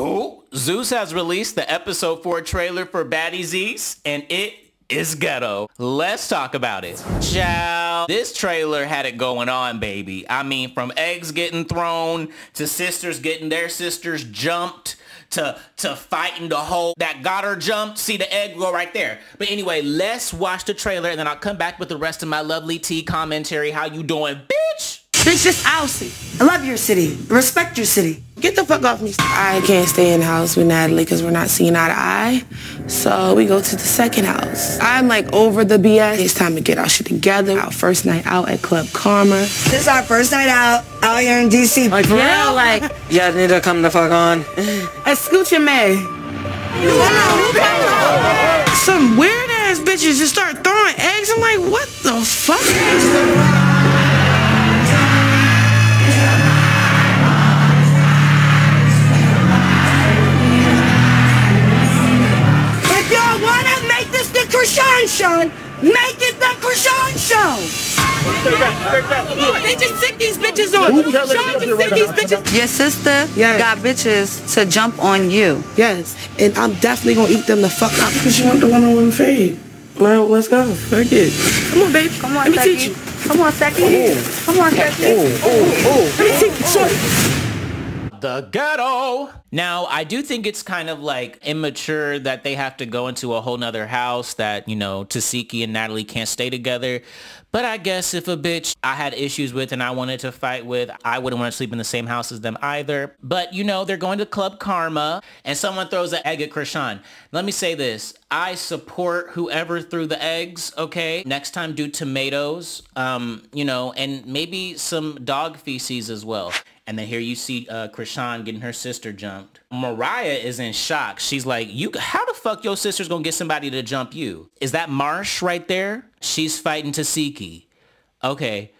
Oh, Zeus has released the episode 4 trailer for Baddies East, and it is ghetto. Let's talk about it. Ciao. This trailer had it going on, baby. I mean, from eggs getting thrown to sisters getting their sisters jumped to to fighting the hole that got her jumped. See the egg go right there. But anyway, let's watch the trailer and then I'll come back with the rest of my lovely tea commentary. How you doing, bitch? Bitch, just Alcy. I love your city. Respect your city. Get the fuck off me. I can't stay in the house with Natalie because we're not seeing eye to eye. So we go to the second house. I'm like over the BS. It's time to get our shit together. Our first night out at Club Karma. This is our first night out out here in DC. Like for yeah, real? Like you need to come the fuck on. Escucha me. Some weird ass bitches just start Chrisean. Make it the Chrisean show. They just sick these bitches on. Sean just sick these bitches. Your sister yes. got bitches to jump on you. Yes, and I'm definitely gonna eat them the fuck up because you want the one-on-one fade. Well, let's go. Fuck it. Come on, baby. Come on, Let me teach you. Come on, Seki. Come on, Seki. Oh, oh, oh. Let me teach you. The ghetto. Now, I do think it's kind of like immature that they have to go into a whole nother house that, you know, Tesehki and Natalie can't stay together. But I guess if a bitch I had issues with and I wanted to fight with, I wouldn't want to sleep in the same house as them either. But, you know, they're going to Club Karma and someone throws an egg at Chrisean. Let me say this. I support whoever threw the eggs, okay? Next time do tomatoes, um, you know, and maybe some dog feces as well. And then here you see uh, Chrisean getting her sister jumped. Mariah is in shock. She's like, "You, how the fuck your sister's gonna get somebody to jump you? Is that Marsh right there? She's fighting Tesehki. Okay.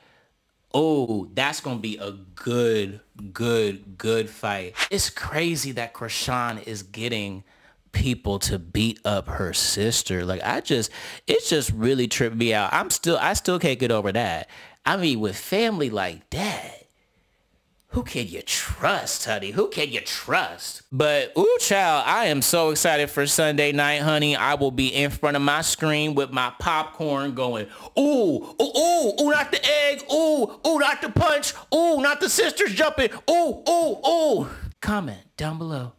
Oh, that's gonna be a good, good, good fight. It's crazy that Chrisean is getting people to beat up her sister. Like I just, it just really tripped me out. I'm still, I still can't get over that. I mean, with family like that who can you trust, honey? Who can you trust? But, ooh, child, I am so excited for Sunday night, honey. I will be in front of my screen with my popcorn going, ooh, ooh, ooh, ooh, not the egg, ooh, ooh, not the punch, ooh, not the sisters jumping, ooh, ooh, ooh. Comment down below.